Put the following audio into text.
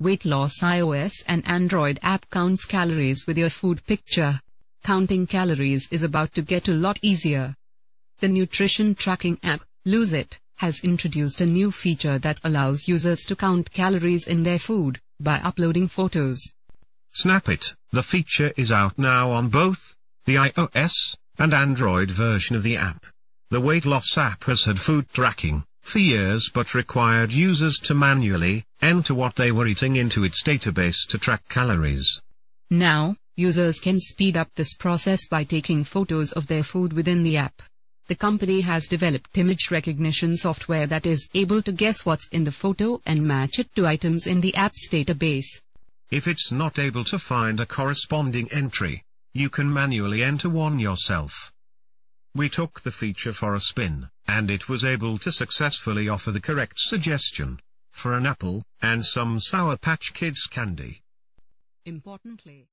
Weight Loss iOS and Android app counts calories with your food picture. Counting calories is about to get a lot easier. The nutrition tracking app, Lose It, has introduced a new feature that allows users to count calories in their food by uploading photos. Snap It, the feature is out now on both the iOS and Android version of the app. The weight loss app has had food tracking for years but required users to manually enter what they were eating into its database to track calories. Now, users can speed up this process by taking photos of their food within the app. The company has developed image recognition software that is able to guess what's in the photo and match it to items in the app's database. If it's not able to find a corresponding entry, you can manually enter one yourself. We took the feature for a spin, and it was able to successfully offer the correct suggestion for an apple and some Sour Patch Kids candy. Importantly,